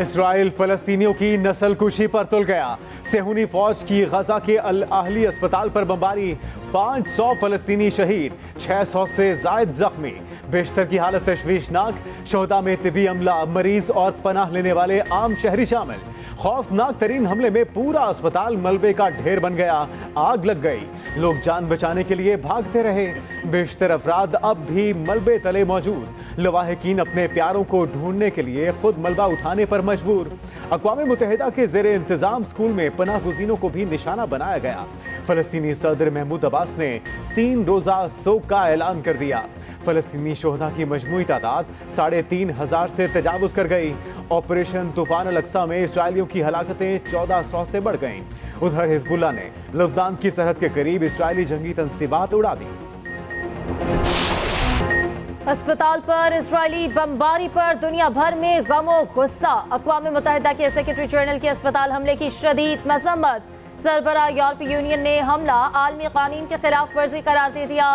Israel फलस्तीनियों की नस्ल कुशी पर तुल गया। सेहूनी फौज की गजा के अल आहली अस्पताल पर बमबारी 500 फलस्तीनी शहीद 600 से जायद जख्मी। बेशतर की हालत तशवीशनाक, शहदा में तिबी अमला, मरीज़ और पनाह लेने वाले आम शहरी शामिल। खौफनाक तरीन हमले में पूरा अस्पताल मलबे का ढेर बन गया, आग लग गई। लोग जान बचाने के लिए भागते रहे। बेशतर अफराद अब भी मलबे तले मौजूद। लवाहकीन अपने प्यारों को ढूँढने के लिए खुद मलबा उठाने पर मजबूर। अकवा मुतहदा के जेर इंतज़ाम स्कूल में पनाह गुजीनों को भी निशाना बनाया गया। फलस्तीनी सदर महमूद अब्बास ने तीन रोजा सोक का ऐलान कर दिया। फलस्तीनी शोहदा की मजमू तादाद साढ़े तीन हज़ार से तजावज़ कर गई। ऑपरेशन तूफ़ान अलक्सा में इसराइलियों की हलाकतें चौदह सौ से बढ़ गईं। उधर हिजबुल्ला ने लबनान की सरहद के करीब इसराइली जंगी तनसीबात उड़ा दी। अस्पताल पर इसराइली बमबारी पर दुनिया भर में गमो गुस्सा। अकवा मुतहदा के सेक्रेटरी जनरल के अस्पताल हमले की शदीद मजम्मत। सरबरा यूरोपीय यूनियन ने हमला। आलमी कानून के खिलाफ वर्जी करार दे दिया।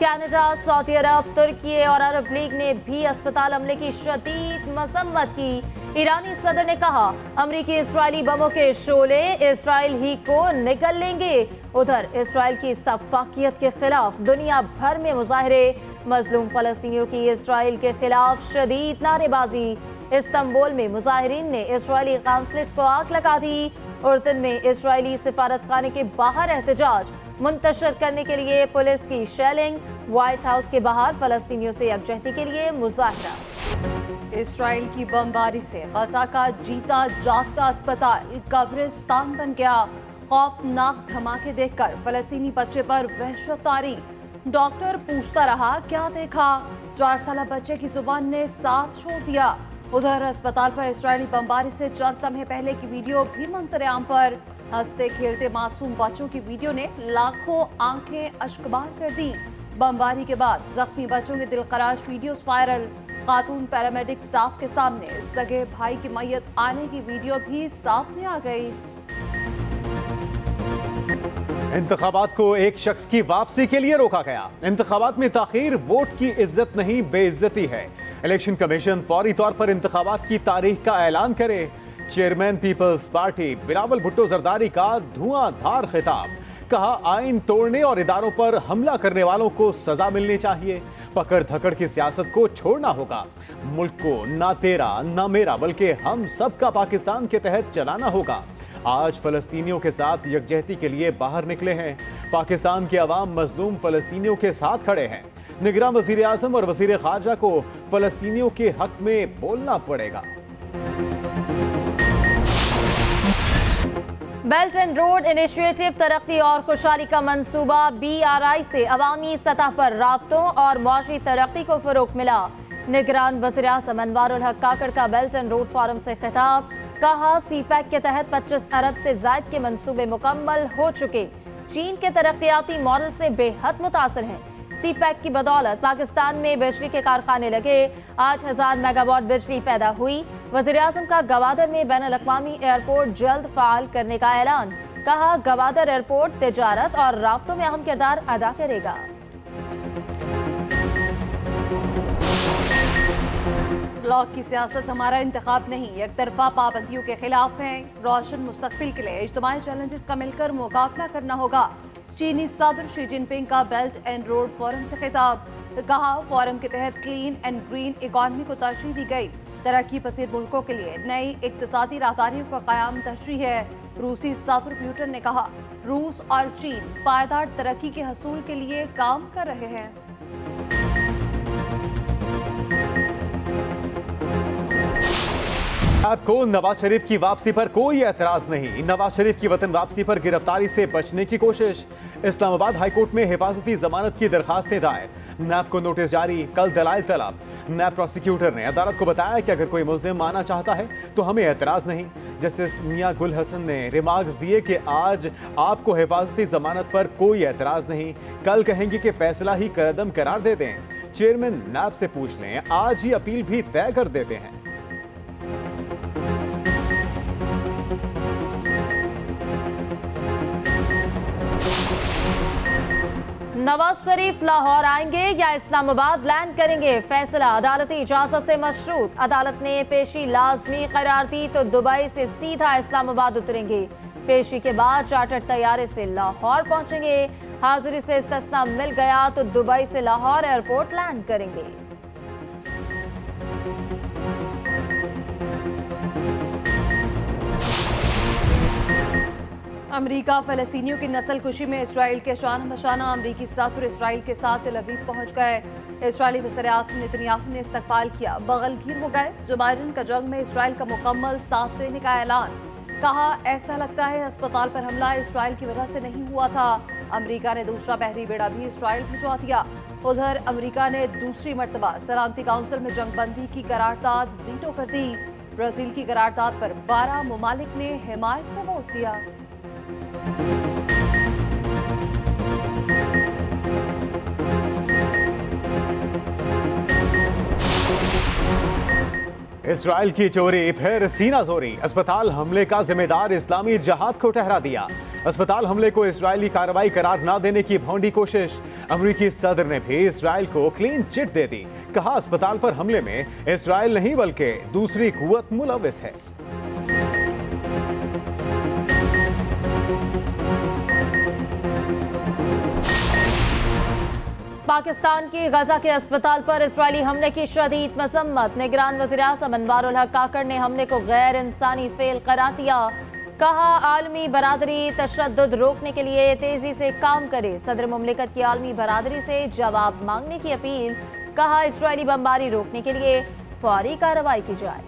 कनाडा, सऊदी अरब, तुर्की और अरब लीग ने भी अस्पताल हमले की शदीद मजम्मत की। ईरानी सदर ने कहा, अमरीकी इसराइली बमों के शोले इसराइल ही को निकल लेंगे। उधर इसराइल की सफाकियत के खिलाफ दुनिया भर में मुजाहरे। मजलूम फलस्तीनियों की इसराइल के खिलाफ शदीद नारेबाजी। इस्तंबुल में मुजाहरीन ने इसराइली काउंसलेट को आग लगा दी। उर्दन में इसराइली सिफारत खाने के बाहर एहतजाज मुंतशर करने के लिए पुलिस की शेलिंग, व्हाइट हाउस के बाहर फलस्तीनियों से यकजहती के लिए मुजाहरा। इसराइल की बमबारी से गजा का जीता जागता अस्पताल कब्रिस्तान बन गया। खौफनाक धमाके देखकर फलस्तीनी बच्चे पर वहशत तारी। डॉक्टर पूछता रहा, क्या देखा? चार साल बच्चे की ज़ुबान ने साथ छोड़ दिया। उधर अस्पताल पर इसराइली बमबारी से चंद लम्हे पहले की वीडियो भी मंजर आम पर। हँसते खेलते मासूम बच्चों की वीडियो ने लाखों आँखें अशकबार कर दी। बमबारी के बाद जख्मी बच्चों के दिलखराश वीडियोस वायरल। खातून पैरामेडिक स्टाफ के सामने सगे भाई की मैयत आने की वीडियो भी सामने आ गई। इंतबात को एक शख्स की वापसी के लिए रोका गया। इंतबात में ताखिर, वोट की इज़्ज़त नहीं, बेइज्जती है। इलेक्शन कमीशन फौरी तौर पर इंतबात की तारीख का ऐलान करे। Chairman peoples party, Bilawal Bhutto Zardari का धुआंधार खिताब। कहा, आइन तोड़ने और इदारों पर हमला करने वालों को सजा मिलनी चाहिए। पकड़ धकड़ की सियासत को छोड़ना होगा। मुल्क को ना तेरा, ना मेरा, बल्कि हम सबका पाकिस्तान के तहत चलाना होगा। आज फलस्तीनियों के साथ यकजहती के लिए बाहर निकले हैं। पाकिस्तान के अवाम मजलूम फलस्तीनियों के साथ खड़े हैं। निगरान वज़ीर आज़म और वज़ीर खारजा को फलस्तीनियों के हक में बोलना पड़ेगा। बेल्ट एंड रोड इनिशिएटिव तरक्की और खुशहाली का मंसूबा बी आर आई से अवामी सतह पर रबतों और माशी तरक्की को फरोग मिला। निगरान वजी अजम अनवार हक काकड़ का बेल्ट एंड रोड फोरम से खिताब, कहा सी पैक के तहत 25 अरब से जायद के मंसूबे मुकम्मल हो चुके। चीन के तरक्याती मॉडल से बेहद मुतासर हैं। सी पैक की बदौलत पाकिस्तान में बिजली के कारखाने लगे। आठ हज़ार मेगावाट बिजली पैदा हुई। वज़ीर अजम का गवादर में बैन अवी एयरपोर्ट जल्द फाल करने का ऐलान। कहा, गवादर एयरपोर्ट तजारत और रबतों में अहम किरदार अदा करेगा। ब्लॉक की सियासत हमारा इंतखाब नहीं, एक तरफा पाबंदियों के खिलाफ है। रोशन मुस्तकबिल के लिए इज्तमाही चैलेंजेस का मिलकर मुकाबला करना होगा। चीनी सदर शी जिनपिंग का बेल्ट एंड रोड फोरम से खिताब। कहा, फोरम के तहत क्लीन एंड ग्रीन इकॉनमी को तरजीह दी गई। तरक्की पसीर मुल्कों के लिए नई इकतदी राहदारियों का क्याम तरजीह है। रूसी सफ़र प्यूटन ने कहा, रूस और चीन पायदार तरक्की के हसूल के लिए काम कर रहे हैं। को नवाज़ शरीफ की वापसी पर कोई एतराज़ नहीं। नवाज़ शरीफ की वतन वापसी पर गिरफ्तारी से बचने की कोशिश। इस्लामाबाद हाईकोर्ट में हिफाजती जमानत की दरखास्तें दायर। नैब को नोटिस जारी, कल दलाल तलब। नैब प्रोसिक्यूटर ने अदालत को बताया कि अगर कोई मुलजिम आना चाहता है तो हमें एतराज़ नहीं। जस्टिस मियाँ गुल हसन ने रिमार्क्स दिए कि आज आपको हिफाजती जमानत पर कोई एतराज़ नहीं। कल कहेंगे कि फैसला ही करदम करार दे दें। चेयरमैन नैब से पूछ लें, आज ही अपील भी तय कर देते हैं। नवाज़ शरीफ लाहौर आएँगे या इस्लामाबाद लैंड करेंगे? फैसला अदालती इजाज़त से मशरूत। अदालत ने पेशी लाजमी करार दी तो दुबई से सीधा इस्लामाबाद उतरेंगे। पेशी के बाद चार्टर तैयारे से लाहौर पहुँचेंगे। हाजिरी से इस्तना मिल गया तो दुबई से लाहौर एयरपोर्ट लैंड करेंगे। अमेरिका फलस्तीनियों की नस्ल कुशी में इसराइल के शान मशाना अमरीकी सफ़र इसराइल के साथ तलवीब पहुँच गए। इसराइली वसर आसम नेतन्याहू ने इस्तकबाल किया। बगल घिर हो गए। जो बाइडन का जंग में इसराइल का मुकम्मल साथ देने का ऐलान। कहा, ऐसा लगता है अस्पताल पर हमला इसराइल की वजह से नहीं हुआ था। अमरीका ने दूसरा बहरी बेड़ा भी इसराइल भिजवा दिया। उधर अमरीका ने दूसरी मरतबा सलामती काउंसिल में जंगबंदी की करारदाद वीटो कर दी। ब्राज़ील की करारदाद पर 12 ममालिक ने हिमायत का वोट दिया। इसराइल की चोरी, फिर सीना जोरी अस्पताल हमले का जिम्मेदार इस्लामी जहाद को ठहरा दिया। अस्पताल हमले को इसराइली कार्रवाई करार ना देने की भौंडी कोशिश। अमरीकी सदर ने भी इसराइल को क्लीन चिट दे दी। कहा, अस्पताल पर हमले में इसराइल नहीं, बल्कि दूसरी कुत मुलविस है। पाकिस्तान की गजा के अस्पताल पर इसराइली हमले की शदीद मसम्मत निगरान वजी अजम अनवारुल हक काकर ने हमले को गैर इंसानी फेल करार दिया। कहा, आलमी बरदरी तशद रोकने के लिए तेज़ी से काम करे। सदर ममलिकत की आलमी बरदरी से जवाब मांगने की अपील। कहा, इसराइली बमबारी रोकने के लिए फौरी कार्रवाई की जाए।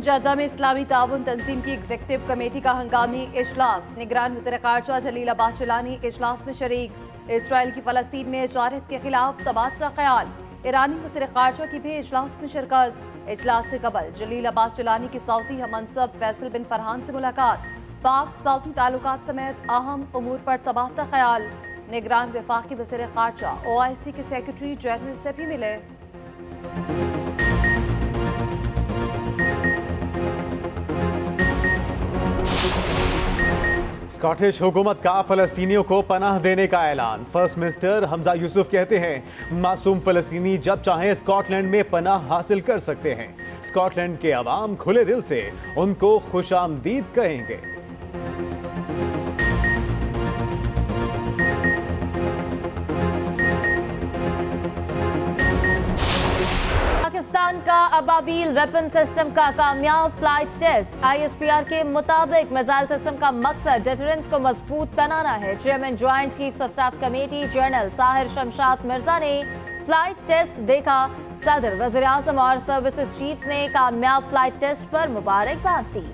जद्दा में इस्लामी ताउन तंजीम की एग्जेक्टिव कमेटी का हंगामी इजलास। निगरान वजर खारजा जलील अब्बास जिलानी इजलास में शरीक। इसराइल की फलस्तीन में जारत के खिलाफ तबादला ख्याल। ईरानी वजर खारजा की भी इजलास में शिरकत। इजलास से कबल जलील अब्बास जिलानी की सऊदी हमनसब फैसल बिन फरहान से मुलाकात। पाक, सऊदी ताल्लुक समेत अहम अमूर पर तबादला ख्याल। निगरान विफाकी वजर खारजा ओ आई सी के सेक्रेटरी जनरल से भी मिले। स्कॉटिश हुकूमत का फलस्तीनियों को पनाह देने का ऐलान फ़र्स्ट मिनिस्टर हमजा यूसुफ कहते हैं मासूम फलस्तीनी जब चाहे स्कॉटलैंड में पनाह हासिल कर सकते हैं स्कॉटलैंड के आवाम खुले दिल से उनको खुश आमदीद कहेंगे पाकिस्तान का अबाबील वेपन सिस्टम का कामयाब फ़्लाइट टेस्ट। आईएसपीआर के मुताबिक मिसाइल सिस्टम का मकसद डेटरेंस को मज़बूत बनाना है। Chairman joint chief of staff committee general Sahir Shamshad Mirza ने फ़्लाइट टेस्ट देखा। सदर वज़ीर और सर्विसेज़ चीफ ने कामयाब फ़्लाइट टेस्ट पर मुबारकबाद दी।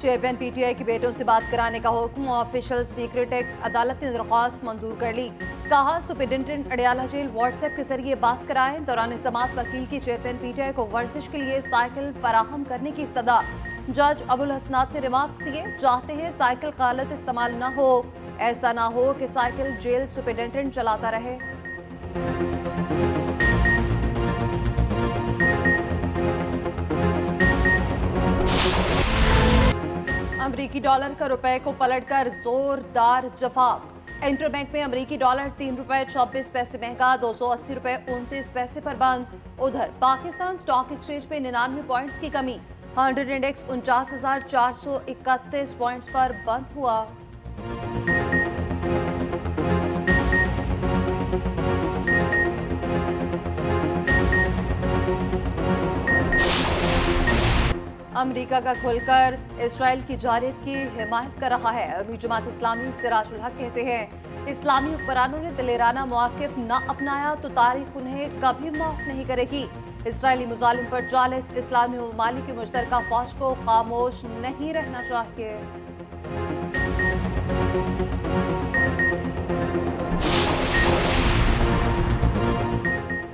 चेयरमैन पीटीआई के बेटों से बात कराने का हुक्म, ऑफिशियल सीक्रेट एक्ट अदालत ने दरख्वास्त मंजूर कर ली। कहा, सुपरिटेंडेंट अडियाला जेल व्हाट्सएप के ज़रिए बात कराएँ। दौरान समात वकील की चेयरमैन पीटीआई को वर्जिश के लिए साइकिल फराहम करने की इस्तदा जज अबुल हसनात ने रिमार्क्स दिए, चाहते हैं साइकिल का गलत इस्तेमाल न हो। ऐसा ना हो कि साइकिल जेल सुपरिटेंडेंट चलाता रहे। अमरीकी डॉलर का रुपए को पलटकर जोरदार जवाब। इंटरबैंक में अमरीकी डॉलर तीन रुपए, चौबीस पैसे महँगा, दो सौ अस्सी रुपए, उनतीस पैसे पर बंद। उधर, पाकिस्तान स्टॉक एक्सचेंज में निन्यानवे पॉइंट की कमी। हंड्रेड इंडेक्स उनचास हज़ार चार सौ इकतीस पॉइंट्स पर बंद हुआ। अमेरिका का खुलकर इसराइल की जारियत की हिमायत कर रहा है। अरबी जमात इस्लामी सिराजुल हक कहते हैं, इस्लामी हुक्मरानों ने दिलेराना मौकफ न अपनाया तो तारीख उन्हें कभी माफ़ नहीं करेगी। इसराइली मुजालिम पर चालीस इस्लामी ममालिक की मुश्तर फौज को खामोश नहीं रहना चाहिए।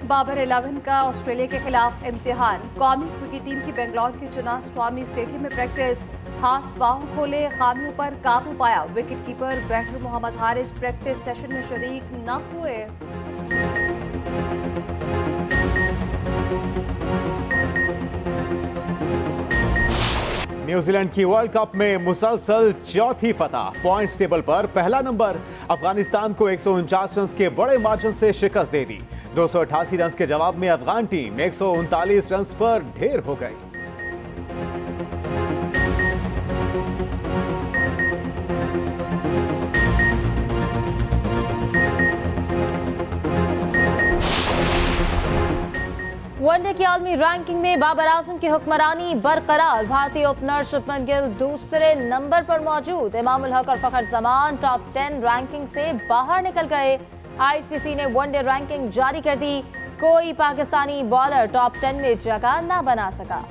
बाबर इलेवन का ऑस्ट्रेलिया के खिलाफ इम्तिहान। कौमी क्रिकेट टीम की बेंगलौर के चुनाव स्वामी स्टेडियम में प्रैक्टिस। हाथ पाँव खोले खामियों पर काबू पाया wicketkeeper batter Mohammad Haris practice session में शरीक न हुए। न्यूजीलैंड की वर्ल्ड कप में मुसलसल चौथी फतह। पॉइंट्स टेबल पर पहला नंबर अफ़गानिस्तान को एक रन के बड़े मार्जिन से शिकस्त दे दी। दो रन के जवाब में अफगान टीम एक रन पर ढेर हो गई। वनडे की आलमी रैंकिंग में बाबर आज़म की हुक्मरानी बरकरार। भारतीय ओपनर शुभमन गिल दूसरे नंबर पर मौजूद। इमामुल हक और Fakhar Zaman top ten ranking से बाहर निकल गए। आईसीसी ने वनडे रैंकिंग जारी कर दी। कोई पाकिस्तानी बॉलर टॉप टेन में जगह ना बना सका।